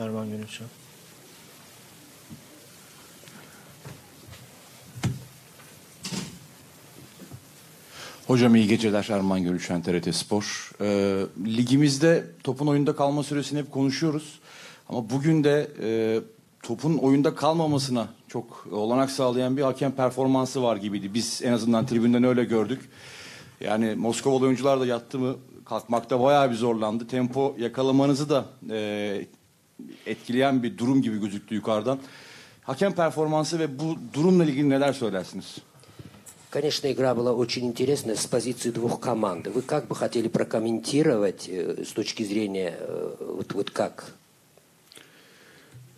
Erman Gönülçen. Hocam iyi geceler Erman Görüşen TRT Spor. Ee, ligimizde topun oyunda kalma süresini hep konuşuyoruz. Ama bugün de e, topun oyunda kalmamasına çok olanak sağlayan bir hakem performansı var gibiydi. Biz en azından tribünden öyle gördük. Yani Moskovalı oyuncular da yattı mı kalkmakta bayağı bir zorlandı. Tempo yakalamanızı da e, etkileyen bir durum gibi gözüktü yukarıdan. Hakem performansı ve bu durumla ilgili neler söylersiniz? Конечно, игра была очень интересная с позиции двух команд. Вы как бы хотели прокомментировать э, с точки зрения э, вот, вот как?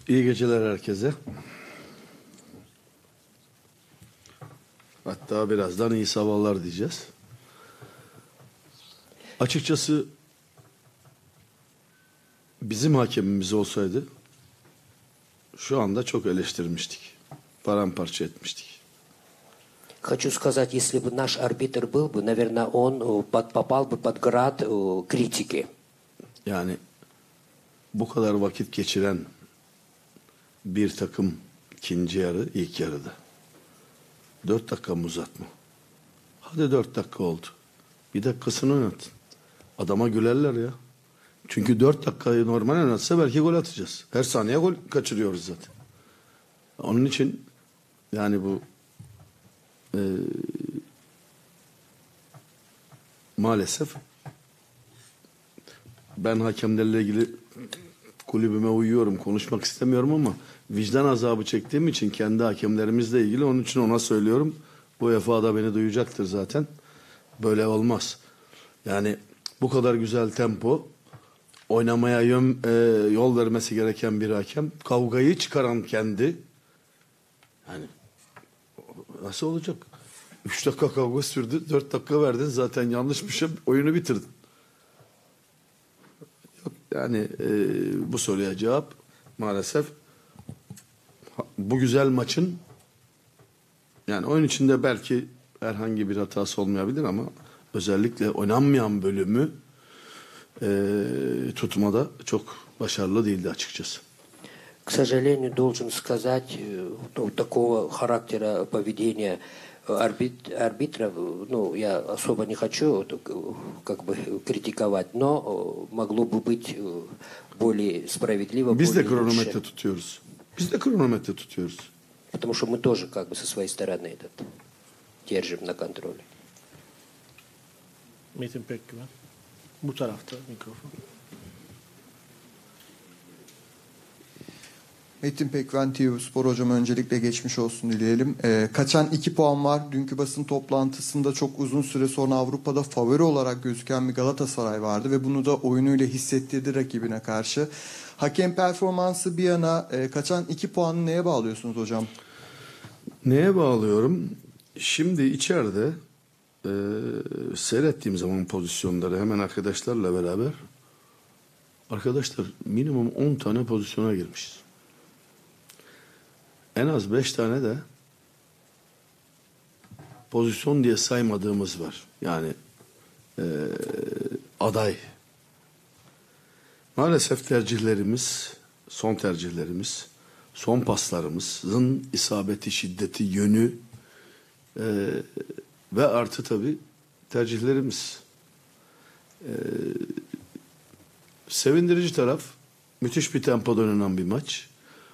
İyi geceler herkese. Hatta birazdan iyi sabahlar diyeceğiz. Açıkçası bizim hakemimiz olsaydı şu anda çok eleştirmiştik. Paramparça etmiştik. Хочу сказать, если бы наш арбитр был бы, наверное, он э, под- попал бы под град э, критики. Yani bu kadar vakit geçiren bir takım ikinci yarı ilk yarıda. Dört dakika mı uzatma? Hadi dört dakika oldu. Bir dakikasını oynatın. Adama gülerler ya. Çünkü dört dakikayı normal oynatsa belki gol atacağız. Her saniye gol kaçırıyoruz zaten. Onun için yani bu eee, maalesef ben hakemlerle ilgili kulübüme uyuyorum, konuşmak istemiyorum ama vicdan azabı çektiğim için kendi hakemlerimizle ilgili onun için ona söylüyorum. Bu da beni duyacaktır zaten. Böyle olmaz. Yani bu kadar güzel tempo, oynamaya yön, e, yol vermesi gereken bir hakem, kavgayı çıkaran kendi. Yani nasıl olacak? Üç dakika kavga sürdü, dört dakika verdin zaten yanlış bir şey, oyunu bitirdin. Yok yani e, bu soruya cevap maalesef bu güzel maçın yani oyun içinde belki herhangi bir hatası olmayabilir ama özellikle oynanmayan bölümü tutmada çok başarılı değildi açıkçası. К сожалению, должен сказать, э, ну, такого характера поведения э, арбит- арбитров, ну, я особо не хочу э, как бы критиковать, но могло бы быть более справедливо, Biz de более kronometre лучше. tutuyoruz. Biz de kronometre tutuyoruz. Потому что мы тоже как бы со своей стороны этот держим на контроле. Metin Pekgüven. Bu tarafta mikrofon. Metin Pekven TV Spor Hocam öncelikle geçmiş olsun dileyelim. Ee, kaçan 2 puan var. Dünkü basın toplantısında çok uzun süre sonra Avrupa'da favori olarak gözüken bir Galatasaray vardı ve bunu da oyunuyla hissettirdi rakibine karşı. Hakem performansı bir yana e, kaçan 2 puanı neye bağlıyorsunuz hocam? Neye bağlıyorum? Şimdi içeride e, seyrettiğim zaman pozisyonları hemen arkadaşlarla beraber arkadaşlar minimum 10 tane pozisyona girmişiz. En az 5 tane de pozisyon diye saymadığımız var. Yani e, aday. Maalesef tercihlerimiz, son tercihlerimiz, son paslarımızın isabeti, şiddeti, yönü e, ve artı tabii tercihlerimiz. E, sevindirici taraf müthiş bir tempoda oynanan bir maç.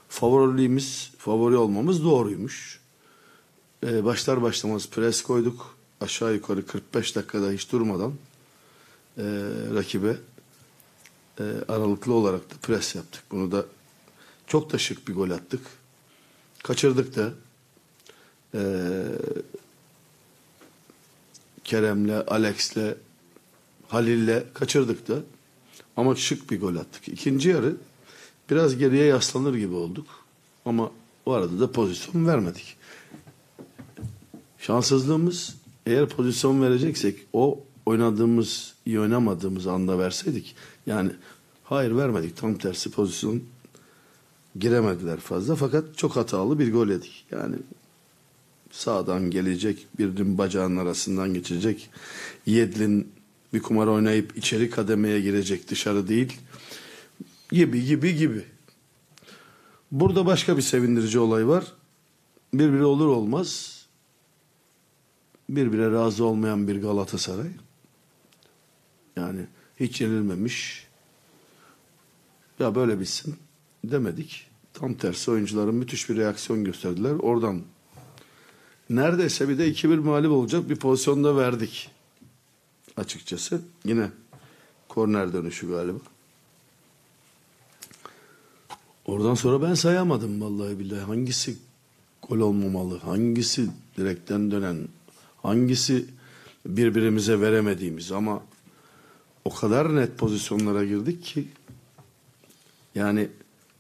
Favoriliğimiz, favori olmamız doğruymuş. E, başlar başlamaz pres koyduk. Aşağı yukarı 45 dakikada hiç durmadan e, rakibe e, aralıklı olarak da pres yaptık. Bunu da çok da şık bir gol attık. Kaçırdık da e, Kerem'le, Alex'le, Halil'le kaçırdık da ama şık bir gol attık. İkinci yarı biraz geriye yaslanır gibi olduk ama o arada da pozisyon vermedik. Şanssızlığımız eğer pozisyon vereceksek o oynadığımız, iyi oynamadığımız anda verseydik. Yani hayır vermedik. Tam tersi pozisyon giremediler fazla. Fakat çok hatalı bir gol yedik. Yani sağdan gelecek, birinin bacağının arasından geçecek. Yedlin bir kumar oynayıp içeri kademeye girecek, dışarı değil. Gibi gibi gibi. Burada başka bir sevindirici olay var. Birbiri olur olmaz birbirine razı olmayan bir Galatasaray. Yani hiç yenilmemiş. Ya böyle bitsin demedik. Tam tersi oyuncuların müthiş bir reaksiyon gösterdiler. Oradan neredeyse bir de 2-1 mağlup olacak bir pozisyonda verdik. Açıkçası. Yine korner dönüşü galiba. Oradan sonra ben sayamadım vallahi billahi. Hangisi gol olmamalı, hangisi direkten dönen, hangisi birbirimize veremediğimiz ama o kadar net pozisyonlara girdik ki yani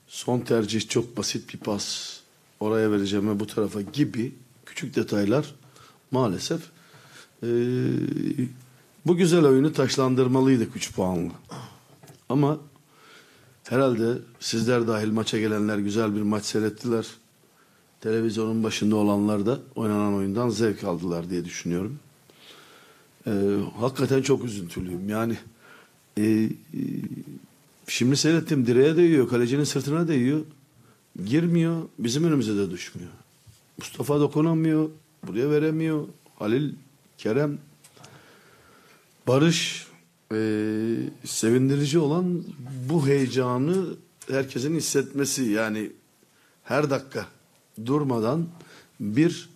son tercih çok basit bir pas oraya vereceğime bu tarafa gibi küçük detaylar maalesef eee, bu güzel oyunu taşlandırmalıydık 3 puanla. Ama herhalde sizler dahil maça gelenler güzel bir maç seyrettiler. Televizyonun başında olanlar da oynanan oyundan zevk aldılar diye düşünüyorum. Ee, hakikaten çok üzüntülüyüm. Yani e, e, şimdi seyrettim direğe değiyor, kalecinin sırtına değiyor. Girmiyor, bizim önümüze de düşmüyor. Mustafa dokunamıyor, buraya veremiyor. Halil, Kerem, Barış e, sevindirici olan bu heyecanı herkesin hissetmesi yani her dakika durmadan bir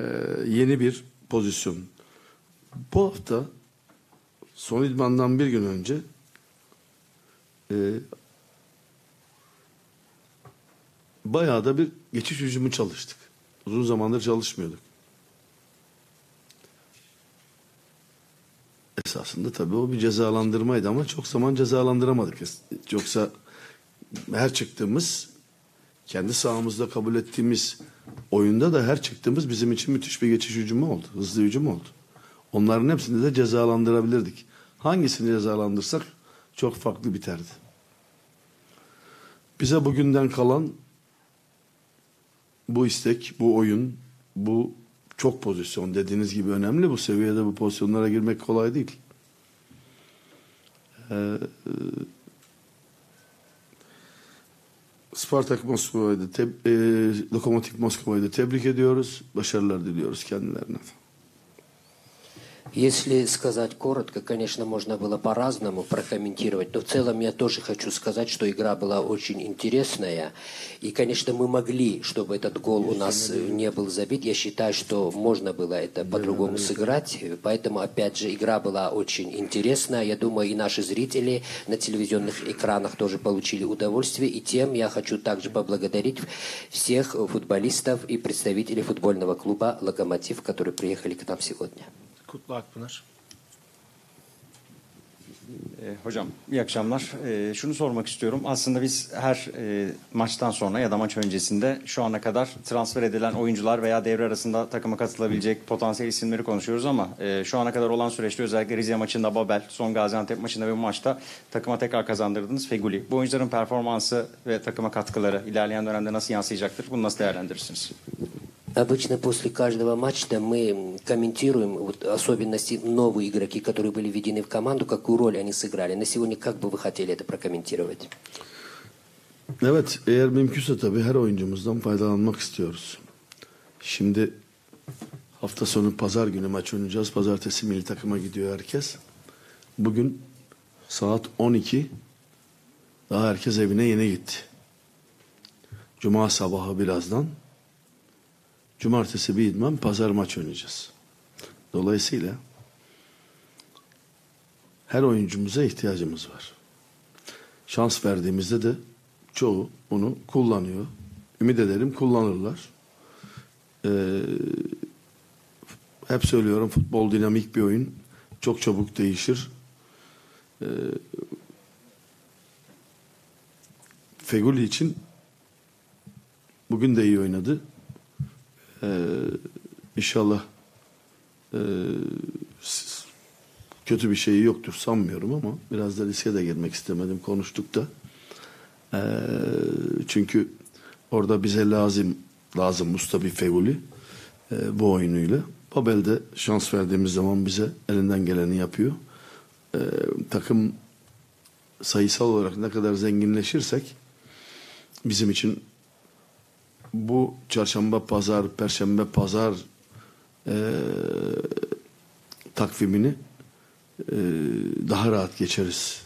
e, yeni bir pozisyon. Bu hafta son idmandan bir gün önce e, bayağı da bir geçiş hücumu çalıştık. Uzun zamandır çalışmıyorduk. Esasında tabii o bir cezalandırmaydı ama çok zaman cezalandıramadık. Yoksa her çıktığımız kendi sahamızda kabul ettiğimiz oyunda da her çıktığımız bizim için müthiş bir geçiş hücumu oldu. Hızlı hücum oldu. Onların hepsini de cezalandırabilirdik. Hangisini cezalandırsak çok farklı biterdi. Bize bugünden kalan bu istek, bu oyun, bu çok pozisyon dediğiniz gibi önemli. Bu seviyede bu pozisyonlara girmek kolay değil. Ee, Spartak Moskova'yı da, e, Lokomotiv Moskova'yı da tebrik ediyoruz. Başarılar diliyoruz kendilerine. Если сказать коротко, конечно, можно было по-разному прокомментировать, но в целом я тоже хочу сказать, что игра была очень интересная. И, конечно, мы могли, чтобы этот гол у нас не был забит. Я считаю, что можно было это по-другому сыграть. Поэтому, опять же, игра была очень интересная. Я думаю, и наши зрители на телевизионных экранах тоже получили удовольствие. И тем я хочу также поблагодарить всех футболистов и представителей футбольного клуба «Локомотив», которые приехали к нам сегодня. Kutlu Akpınar. E, hocam iyi akşamlar. E, şunu sormak istiyorum. Aslında biz her e, maçtan sonra ya da maç öncesinde şu ana kadar transfer edilen oyuncular veya devre arasında takıma katılabilecek potansiyel isimleri konuşuyoruz ama e, şu ana kadar olan süreçte özellikle Rize maçında Babel, son Gaziantep maçında ve bu maçta takıma tekrar kazandırdınız Feguli. Bu oyuncuların performansı ve takıma katkıları ilerleyen dönemde nasıl yansıyacaktır? Bunu nasıl değerlendirirsiniz? Обычно после каждого матча мы комментируем вот, особенности новые игроки, которые были введены в команду, какую роль они сыграли. На сегодня как бы вы хотели это прокомментировать? Evet, eğer mümkünse tabii her oyuncumuzdan faydalanmak istiyoruz. Şimdi hafta sonu pazar günü maç oynayacağız. Pazartesi milli takıma gidiyor herkes. Bugün saat 12 daha herkes evine yeni gitti. Cuma sabahı birazdan Cumartesi bir idman, pazar maç oynayacağız. Dolayısıyla her oyuncumuza ihtiyacımız var. Şans verdiğimizde de çoğu bunu kullanıyor. Ümit ederim kullanırlar. Ee, hep söylüyorum futbol dinamik bir oyun. Çok çabuk değişir. Ee, Feguli için bugün de iyi oynadı. Ee, inşallah e, kötü bir şeyi yoktur sanmıyorum ama biraz da riske de girmek istemedim konuştuk da. Ee, çünkü orada bize lazım lazım Mustafa Feguli e, bu oyunuyla. Babel de şans verdiğimiz zaman bize elinden geleni yapıyor. Ee, takım sayısal olarak ne kadar zenginleşirsek bizim için bu çarşamba, pazar, perşembe, pazar eee, takvimini eee, daha rahat geçeriz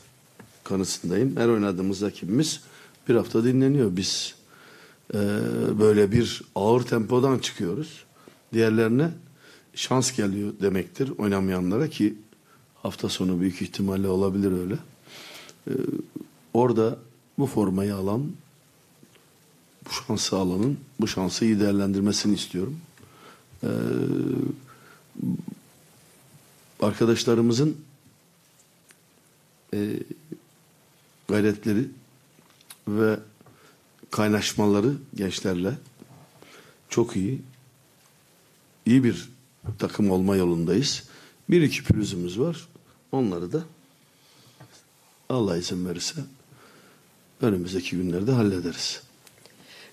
kanısındayım. Her oynadığımız rakibimiz bir hafta dinleniyor. Biz eee, böyle bir ağır tempodan çıkıyoruz. Diğerlerine şans geliyor demektir oynamayanlara ki hafta sonu büyük ihtimalle olabilir öyle. Eee, orada bu formayı alan bu şansı alanın bu şansı iyi değerlendirmesini istiyorum. Ee, arkadaşlarımızın e, gayretleri ve kaynaşmaları gençlerle çok iyi. İyi bir takım olma yolundayız. Bir iki pürüzümüz var. Onları da Allah izin verirse önümüzdeki günlerde hallederiz.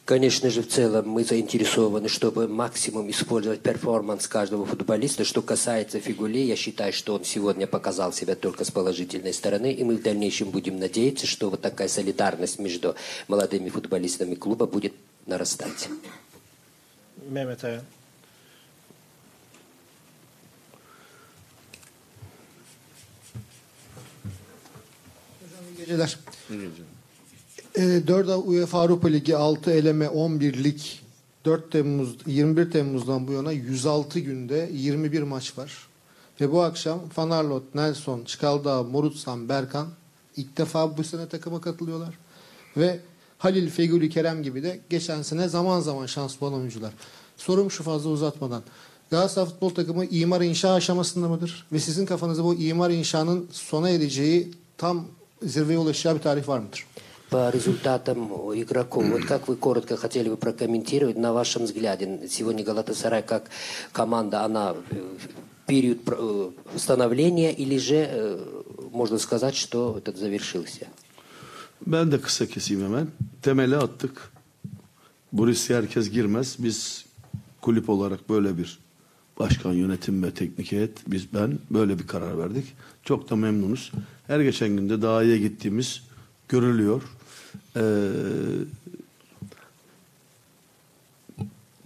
Конечно же, в целом мы заинтересованы, чтобы максимум использовать перформанс каждого футболиста. Что касается Фигули, я считаю, что он сегодня показал себя только с положительной стороны, и мы в дальнейшем будем надеяться, что вот такая солидарность между молодыми футболистами клуба будет нарастать. Mehmet Ayan. İyi geceler. E, 4 UEFA Avrupa Ligi 6 eleme 11 lig 4 Temmuz 21 Temmuz'dan bu yana 106 günde 21 maç var. Ve bu akşam Fanarlot, Nelson, Çikaldağ, Morutsan, Berkan ilk defa bu sene takıma katılıyorlar. Ve Halil, Feguli, Kerem gibi de geçen sene zaman zaman şans bulan oyuncular. Sorum şu fazla uzatmadan. Galatasaray futbol takımı imar inşa aşamasında mıdır? Ve sizin kafanızda bu imar inşanın sona ereceği tam zirveye ulaşacağı bir tarih var mıdır? По результатам игроков, вот как вы коротко хотели бы прокомментировать, на вашем взгляде, сегодня Галатасарай как команда, она э, в период про- э, становления или же э, можно сказать, что этот завершился? Ben de kısa keseyim hemen. Temeli attık. Bu riske herkes girmez. Biz kulüp olarak böyle bir başkan yönetim ve teknik heyet biz ben böyle bir karar verdik. Çok da memnunuz. Her geçen günde daha iyi gittiğimiz görülüyor. Ee,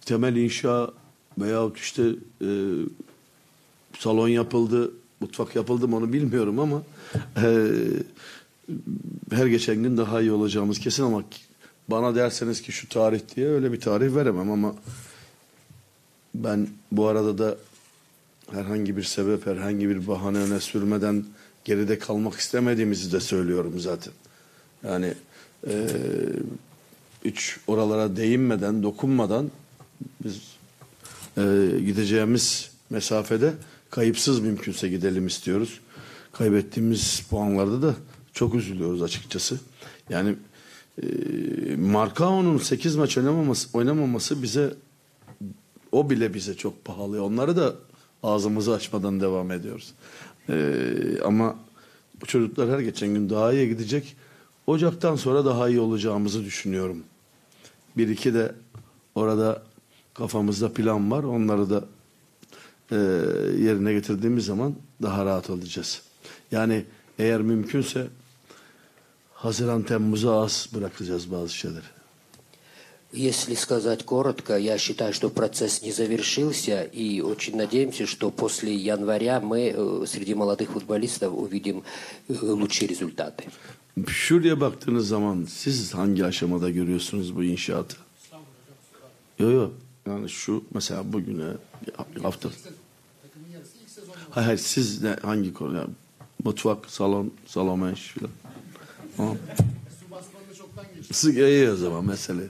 temel inşa veyahut işte e, salon yapıldı, mutfak yapıldı mı onu bilmiyorum ama e, her geçen gün daha iyi olacağımız kesin ama bana derseniz ki şu tarih diye öyle bir tarih veremem ama ben bu arada da herhangi bir sebep, herhangi bir bahane öne sürmeden geride kalmak istemediğimizi de söylüyorum zaten. Yani eee hiç oralara değinmeden, dokunmadan biz eee, gideceğimiz mesafede kayıpsız mümkünse gidelim istiyoruz. Kaybettiğimiz puanlarda da çok üzülüyoruz açıkçası. Yani eee Markao'nun 8 maç oynamaması, oynamaması bize o bile bize çok pahalı. Onları da ağzımızı açmadan devam ediyoruz. Ee, ama bu çocuklar her geçen gün daha iyi gidecek. Ocaktan sonra daha iyi olacağımızı düşünüyorum. Bir iki de orada kafamızda plan var. Onları da e, yerine getirdiğimiz zaman daha rahat olacağız. Yani eğer mümkünse Haziran Temmuz'a az bırakacağız bazı şeyleri. Если сказать коротко, я считаю, что процесс не завершился, и очень надеемся, что после января мы э, среди молодых футболистов увидим э, лучшие результаты. Şuraya baktığınız zaman siz hangi aşamada görüyorsunuz bu inşaatı? Yok yok. Yani şu mesela bugüne hafta. Hayır, hayır siz ne, hangi konu? Yani mutfak, salon, salon eş filan. Tamam. Su iyi o zaman mesele.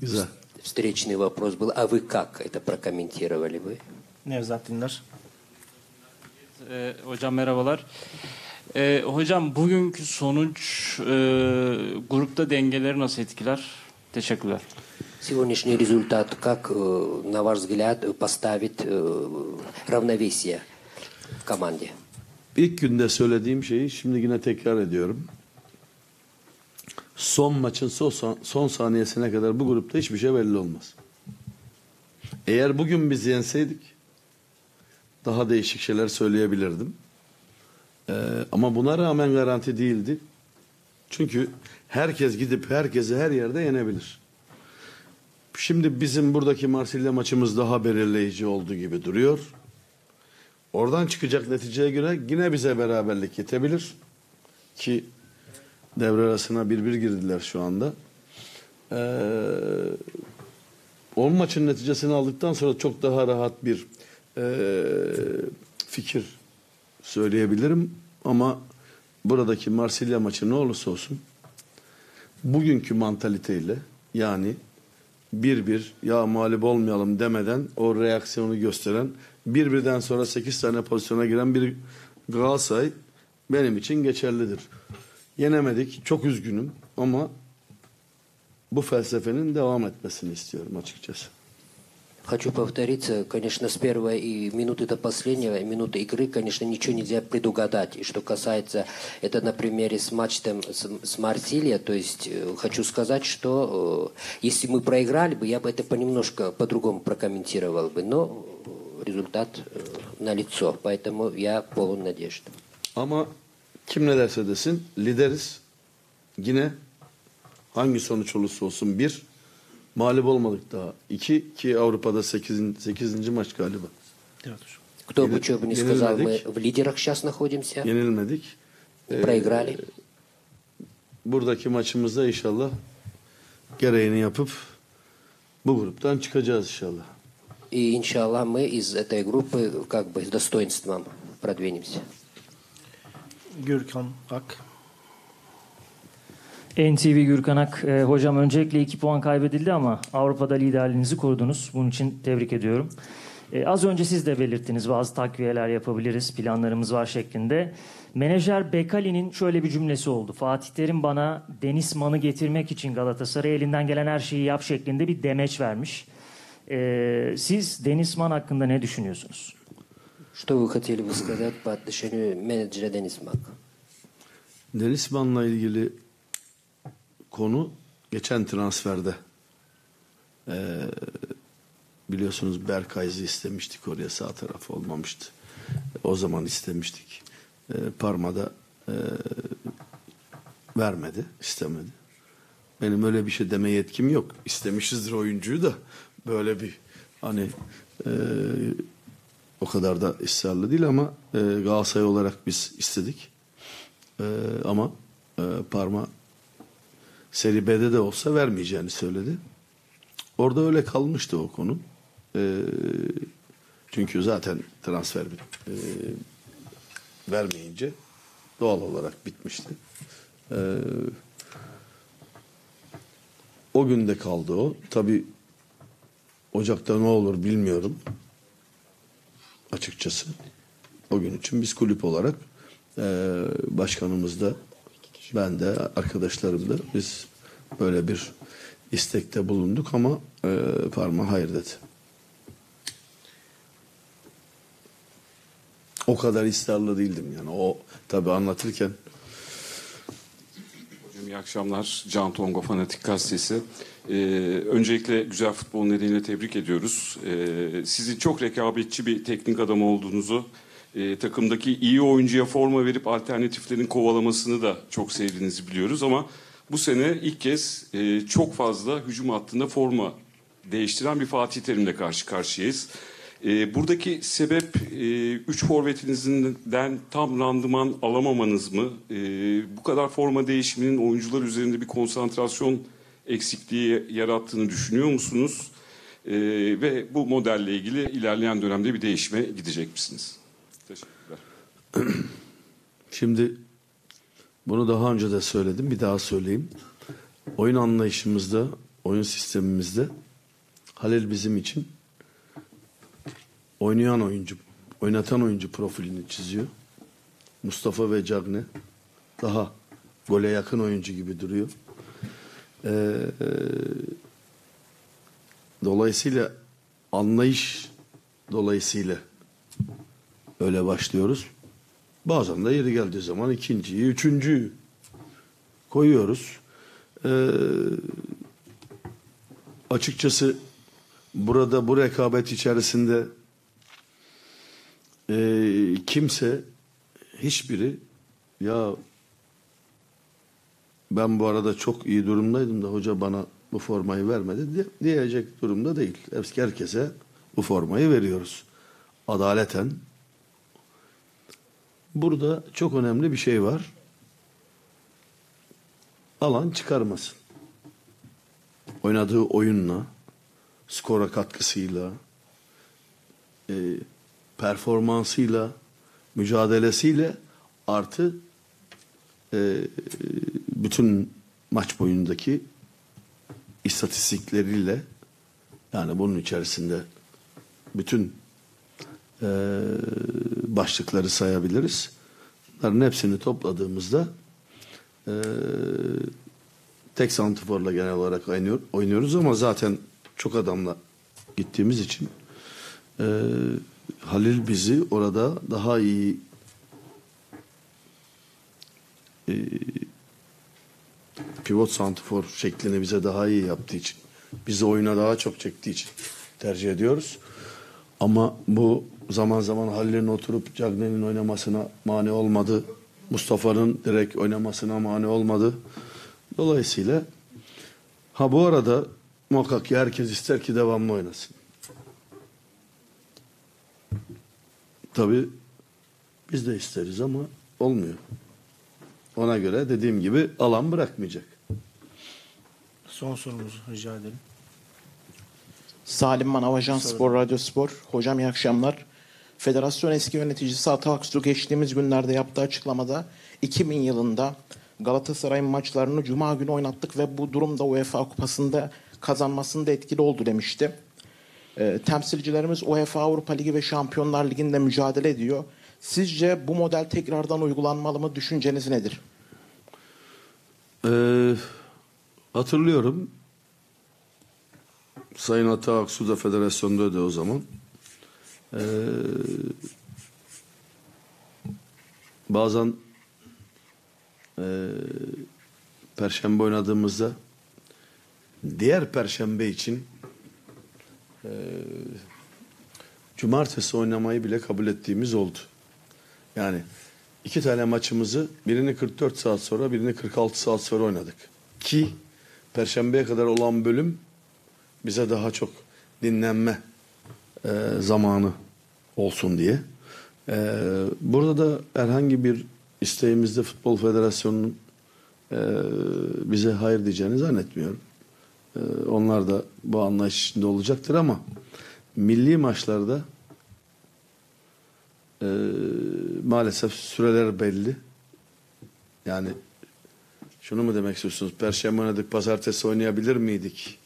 Güzel. Встречный вопрос был, а вы как это прокомментировали вы? Nevzat Dindar. Ee, hocam merhabalar. Ee, hocam bugünkü sonuç e, grupta dengeleri nasıl etkiler? Teşekkürler. Сегодняшний результат, как, э, на ваш взгляд, поставит э, равновесие в команде? İlk günde söylediğim şeyi şimdi yine tekrar ediyorum. Son maçın son, son saniyesine kadar bu grupta hiçbir şey belli olmaz. Eğer bugün biz yenseydik daha değişik şeyler söyleyebilirdim. Ee, ama buna rağmen garanti değildi. Çünkü herkes gidip herkesi her yerde yenebilir. Şimdi bizim buradaki Marsilya maçımız daha belirleyici oldu gibi duruyor. Oradan çıkacak neticeye göre yine bize beraberlik yetebilir. Ki devre arasına bir bir girdiler şu anda. Ee, o maçın neticesini aldıktan sonra çok daha rahat bir e, fikir söyleyebilirim. Ama buradaki Marsilya maçı ne olursa olsun bugünkü mantaliteyle yani bir bir ya mağlup olmayalım demeden o reaksiyonu gösteren bir birden sonra 8 tane pozisyona giren bir Galatasaray benim için geçerlidir. Yenemedik çok üzgünüm ama bu felsefenin devam etmesini istiyorum açıkçası. Хочу повториться, конечно, с первой и минуты до последнего, минуты игры, конечно, ничего нельзя предугадать. И что касается, это на примере с матчем с, с Марсилья, то есть э, хочу сказать, что э, если мы проиграли бы, я бы это понемножко по-другому прокомментировал бы, но э, результат э, налицо, поэтому я полон надежд. Ama kim ne derse desin lideriz. Yine hangi sonuç olursa olsun bir mağlup olmadık daha. İki ki Avrupa'da 8. 8. maç galiba. Evet hocam. Кто бы Yenil- что бы ни сказал, мы yenilmedik. в лидерах сейчас находимся, Yenilmedik. Ee, проиграли. buradaki maçımızda inşallah gereğini yapıp bu gruptan çıkacağız inşallah. И, иншаллах, мы из этой группы как бы с достоинством продвинемся. Gürkan Ak. NTV Gürkan Ak. E, hocam öncelikle 2 puan kaybedildi ama Avrupa'da liderliğinizi korudunuz. Bunun için tebrik ediyorum. E, az önce siz de belirttiniz bazı takviyeler yapabiliriz, planlarımız var şeklinde. Menajer Bekali'nin şöyle bir cümlesi oldu. Fatih Terim bana Deniz Man'ı getirmek için Galatasaray elinden gelen her şeyi yap şeklinde bir demeç vermiş. E, siz Deniz Man hakkında ne düşünüyorsunuz? Что вы хотели бы сказать по отношению менеджера Денис Мак? Denisman'la ilgili konu geçen transferde. Ee, biliyorsunuz Berkay'ı istemiştik oraya sağ taraf olmamıştı. O zaman istemiştik. Ee, Parma'da e, vermedi, istemedi. Benim öyle bir şey deme yetkim yok. İstemişizdir oyuncuyu da böyle bir hani e, o kadar da ısrarlı değil ama e, Galatasaray olarak biz istedik. Ee, ama e, Parma Seri B'de de olsa vermeyeceğini söyledi. Orada öyle kalmıştı o konu. Ee, çünkü zaten transfer e, vermeyince doğal olarak bitmişti. Ee, o günde kaldı o. Tabi Ocak'ta ne olur bilmiyorum. Açıkçası. O gün için biz kulüp olarak e, başkanımız da ben de arkadaşlarım da biz böyle bir istekte bulunduk ama e, Parma hayır dedi. O kadar ısrarlı değildim yani. O tabi anlatırken iyi akşamlar. Can Tongo Fanatik Gazetesi. Ee, öncelikle güzel futbol nedeniyle tebrik ediyoruz. Ee, sizin çok rekabetçi bir teknik adam olduğunuzu, e, takımdaki iyi oyuncuya forma verip alternatiflerin kovalamasını da çok sevdiğinizi biliyoruz. Ama bu sene ilk kez e, çok fazla hücum hattında forma değiştiren bir Fatih Terim'le karşı karşıyayız. E, buradaki sebep e, üç forvetinizden tam randıman alamamanız mı? E, bu kadar forma değişiminin oyuncular üzerinde bir konsantrasyon eksikliği yarattığını düşünüyor musunuz? E, ve bu modelle ilgili ilerleyen dönemde bir değişime gidecek misiniz? Teşekkürler. Şimdi bunu daha önce de söyledim bir daha söyleyeyim. Oyun anlayışımızda, oyun sistemimizde Halil bizim için oynayan oyuncu, oynatan oyuncu profilini çiziyor. Mustafa ve Cagne daha gole yakın oyuncu gibi duruyor. Ee, e, dolayısıyla anlayış dolayısıyla öyle başlıyoruz. Bazen de yeri geldiği zaman ikinciyi, üçüncüyü koyuyoruz. Ee, açıkçası burada bu rekabet içerisinde e, kimse hiçbiri ya ben bu arada çok iyi durumdaydım da hoca bana bu formayı vermedi diye, diyecek durumda değil. Herkese bu formayı veriyoruz. Adaleten. Burada çok önemli bir şey var. Alan çıkarmasın. Oynadığı oyunla, skora katkısıyla, e, performansıyla, mücadelesiyle artı e, bütün maç boyundaki istatistikleriyle yani bunun içerisinde bütün e, başlıkları sayabiliriz. Bunların hepsini topladığımızda e, tek santiforla genel olarak oynuyor, oynuyoruz ama zaten çok adamla gittiğimiz için e, Halil bizi orada daha iyi e, pivot santifor şeklini bize daha iyi yaptığı için bizi oyuna daha çok çektiği için tercih ediyoruz. Ama bu zaman zaman Halil'in oturup Cagney'in oynamasına mani olmadı. Mustafa'nın direkt oynamasına mani olmadı. Dolayısıyla ha bu arada muhakkak ki herkes ister ki devamlı oynasın. Tabii biz de isteriz ama olmuyor. Ona göre dediğim gibi alan bırakmayacak. Son sorumuzu rica edelim. Salim Manav Ajans Spor Radyo Spor. Hocam iyi akşamlar. Federasyon eski yöneticisi Ata Aksu geçtiğimiz günlerde yaptığı açıklamada 2000 yılında Galatasaray'ın maçlarını Cuma günü oynattık ve bu durumda UEFA Kupası'nda kazanmasında etkili oldu demişti. Ee, temsilcilerimiz UEFA Avrupa Ligi ve Şampiyonlar Ligi'nde mücadele ediyor. Sizce bu model tekrardan uygulanmalı mı? Düşünceniz nedir? Ee, hatırlıyorum. Sayın Ata Aksu da federasyondaydı o zaman. Ee, bazen e, Perşembe oynadığımızda diğer Perşembe için e, Cumartesi oynamayı bile kabul ettiğimiz oldu. Yani iki tane maçımızı birini 44 saat sonra birini 46 saat sonra oynadık. Ki Perşembeye kadar olan bölüm bize daha çok dinlenme e, zamanı olsun diye. E, burada da herhangi bir isteğimizde Futbol Federasyonu'nun e, bize hayır diyeceğini zannetmiyorum. E, onlar da bu anlayış içinde olacaktır ama milli maçlarda e, maalesef süreler belli. Yani şunu mu demek istiyorsunuz? Perşembe oynadık, pazartesi oynayabilir miydik?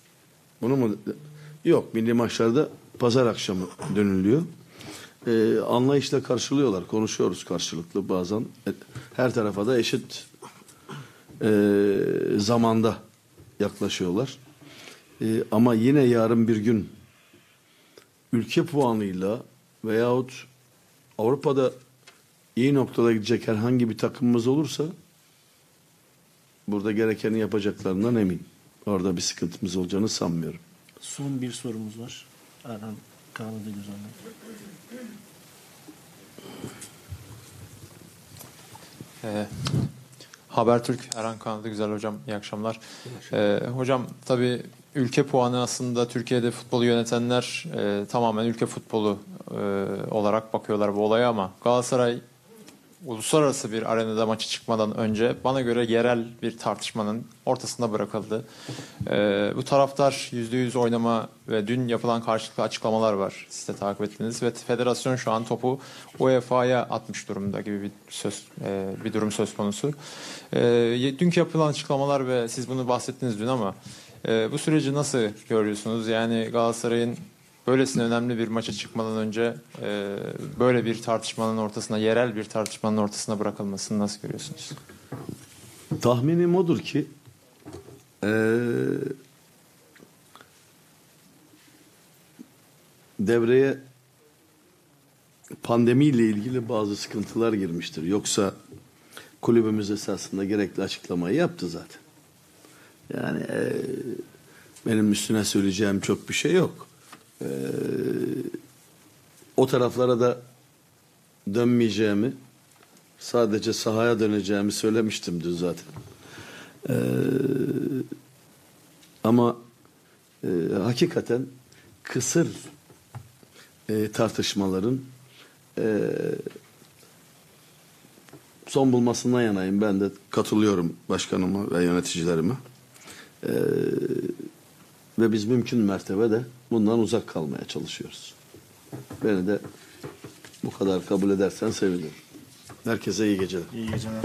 Bunu mu? Yok, milli maçlarda pazar akşamı dönülüyor. Ee, anlayışla karşılıyorlar, konuşuyoruz karşılıklı bazen. E, Her tarafa da eşit e, zamanda yaklaşıyorlar. E, ama yine yarın bir gün ülke puanıyla veyahut Avrupa'da iyi noktada gidecek herhangi bir takımımız olursa burada gerekeni yapacaklarından emin. Orada bir sıkıntımız olacağını sanmıyorum. Son bir sorumuz var. Erhan Kanada Güzel'den. Ee, Habertürk Erhan Kanadı güzel hocam iyi akşamlar. Ee, hocam tabii ülke puanı aslında Türkiye'de futbolu yönetenler e, tamamen ülke futbolu e, olarak bakıyorlar bu olaya ama Galatasaray uluslararası bir arenada maçı çıkmadan önce bana göre yerel bir tartışmanın ortasında bırakıldı. Ee, bu taraftar %100 oynama ve dün yapılan karşılıklı açıklamalar var. Siz de takip ettiniz ve federasyon şu an topu UEFA'ya atmış durumda gibi bir söz e, bir durum söz konusu. Ee, dünkü yapılan açıklamalar ve siz bunu bahsettiniz dün ama e, bu süreci nasıl görüyorsunuz? Yani Galatasaray'ın böylesine önemli bir maça çıkmadan önce e, böyle bir tartışmanın ortasına, yerel bir tartışmanın ortasına bırakılmasını nasıl görüyorsunuz? Tahminim odur ki eee, devreye pandemiyle ilgili bazı sıkıntılar girmiştir. Yoksa kulübümüz esasında gerekli açıklamayı yaptı zaten. Yani eee, benim üstüne söyleyeceğim çok bir şey yok. Eee, o taraflara da dönmeyeceğimi sadece sahaya döneceğimi söylemiştim dün zaten. Ee, ama e, hakikaten kısır e, tartışmaların e, son bulmasından yanayım. Ben de katılıyorum başkanıma ve yöneticilerime. Ee, ve biz mümkün mertebe de bundan uzak kalmaya çalışıyoruz. Beni de bu kadar kabul edersen sevinirim. Herkese iyi geceler. İyi geceler.